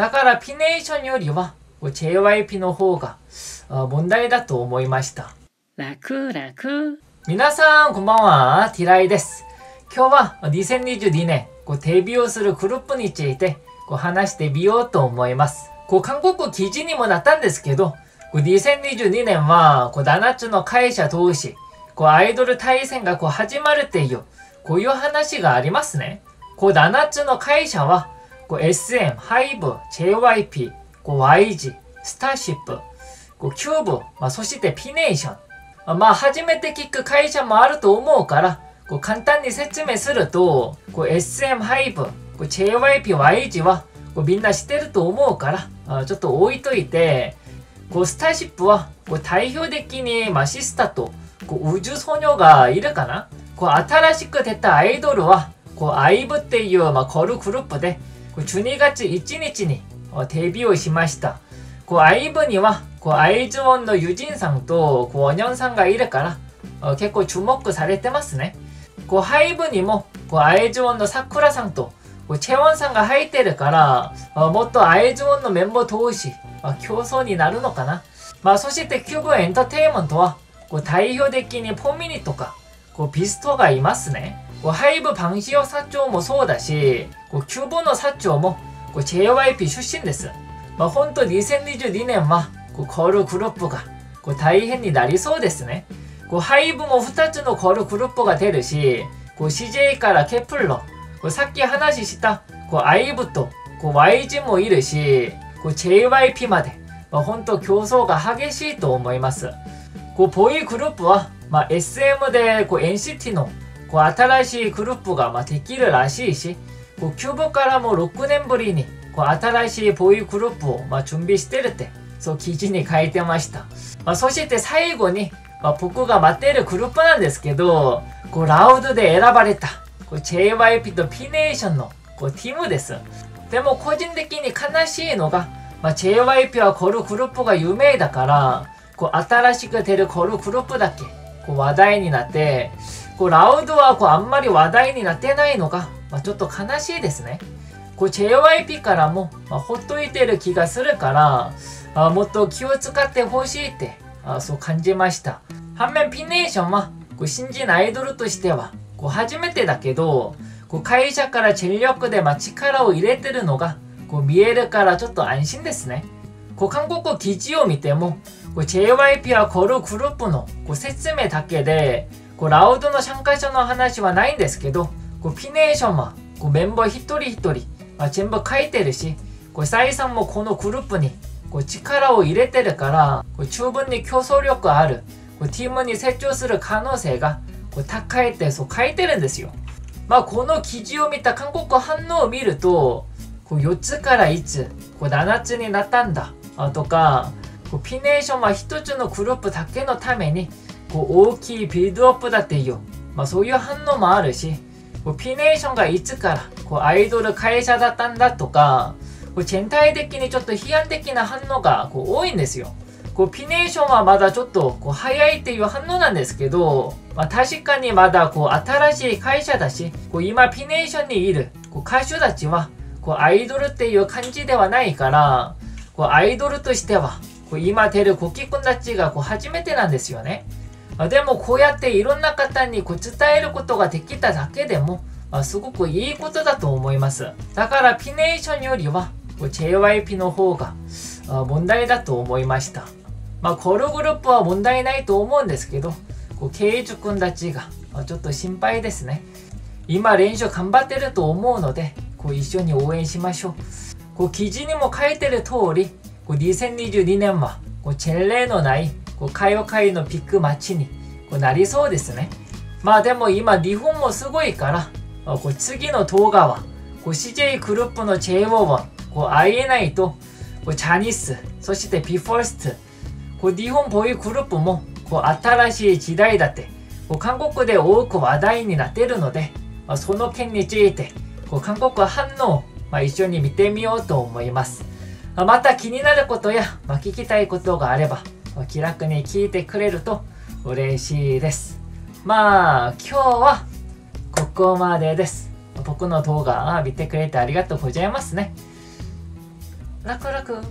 だからピネーションよりは JYP の方が問題だと思いました。楽楽。皆さんこんばんは、ティライです。今日は2022年デビューするグループについて話してみようと思います。韓国記事にもなったんですけど、2022年は7つの会社同士、アイドル対戦が始まるっていう、こういう話がありますね。7つの会社は、SM、HYBE、JYP、YG、スターシップ、キューブ、まあ、そしてピネーション。まあ、初めて聞く会社もあると思うから、こう簡単に説明すると、こう SM ハイブ、JYP、YG はこうみんな知ってると思うから、あちょっと置いといて、こうスターシップはこう代表的にマシスタとこう宇宙ソニョがいるかなこう新しく出たアイドルはこうアイブっていう、まあ、ガールグループで12月1日にデビューしました。こうアイブにはこうアイズウォンのユジンさんとこうウォニョンさんがいるから結構注目されてますね。こうハイブにもこうアイズウォンのサクラさんとこうチェウォンさんが入ってるからもっとアイズウォンのメンバー同士競争になるのかな。まあそしてキューブエンターテイメントはこう代表的にポミニとかこうビストがいますね。こうハイブ방시혁社長もそうだし、こうキューブの社長もこう JYP 出身です。まあ本当2022年はこうコールグループがこう大変になりそうですね。こうハイブも2つのコールグループが出るし、こう CJ からケプロ、こうさっき話したこうアイブとこう YG もいるし、こう JYP まで、まあ、本当競争が激しいと思います。こうボーイグループは、まあ、SM でこう NCT の こう新しいグループがまできるらしいし、こうキューブからも6年ぶりにこう新しいボーイグループをま準備してるって、そう記事に書いてました。まあ、そして最後にまあ、僕が待っているグループなんですけど、こうラウドで選ばれた、こう JYP と P ネーションのこうティムです。でも個人的に悲しいのが、まあ、JYP はこのグループが有名だから、こう新しく出るこのグループだけこう話題になって、こうラウドはこうあんまり話題になってないのが、まあ、ちょっと悲しいですね。こう JYP からも、まあ、ほっといてる気がするから、あもっと気を使ってほしいってあそう感じました。反面ピネーションはこう新人アイドルとしてはこう初めてだけどこう会社から全力でま力を入れてるのがこう見えるからちょっと安心ですね。こう韓国記事を見てもこう JYP はこのグループのこう説明だけでこうラウドの参加者の話はないんですけどこうピネーションはこうメンバー一人一人、まあ、全部書いてるしこうサイさんもこのグループにこう力を入れてるから、こう十分に競争力ある、こうチームに成長する可能性がこう高いってそう書いてるんですよ。まあこの記事を見た韓国反応を見ると、こう4つから1、こう7つになったんだ。とか、こうピネーションは1つのグループだけのために、こう大きいビルドアップだっていう、まあそういう反応もあるし、こうピネーションがいつからこうアイドル会社だったんだとか、これ全体的にちょっと批判的な反応がこう多いんですよ。こうピネーションはまだちょっとこう早いっていう反応なんですけど、まあ、確かにまだこう新しい会社だし、こう今ピネーションにいるこう歌手たちはこうアイドルっていう感じではないから、こうアイドルとしてはこう今出るコキ君たちがこう初めてなんですよね。でもこうやっていろんな方にこう伝えることができただけでも、すごくいいことだと思います。だからピネーションよりは JYP の方が問題だと思いました。まあ、このグループは問題ないと思うんですけど、こう、ケイジュ君たちがちょっと心配ですね。今練習頑張ってると思うので、こう一緒に応援しましょう。こう記事にも書いてる通り、こう2022年はこうチェレのないこう歌謡界のピックマッチにこうなりそうですね。まあでも今日本もすごいから、こう次の動画はこう CJ グループの JO1 こう INI とこうチャニス、そして BE:FIRST、こう日本ボーイグループもこう新しい時代だって、こう韓国で多く話題になっているので、まあ、その件についてこう韓国反応、まあ、一緒に見てみようと思います。まあ、また気になることや、まあ、聞きたいことがあれば、お、気楽に聞いてくれると嬉しいです。まあ、今日はここまでです。僕の動画見てくれてありがとうございますね。楽々